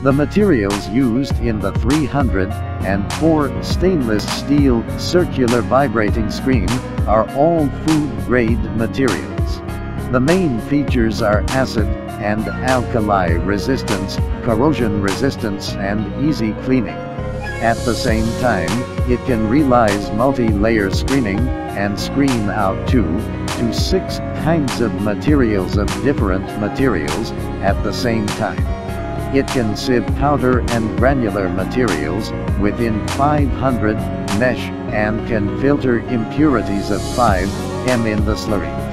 The materials used in the 304 stainless steel circular vibrating screen are all food-grade materials. The main features are acid and alkali resistance, corrosion resistance and easy cleaning. At the same time, it can realize multi-layer screening and screen out two to six kinds of materials of different materials at the same time. It can sieve powder and granular materials within 500 mesh and can filter impurities of 5 m in the slurry.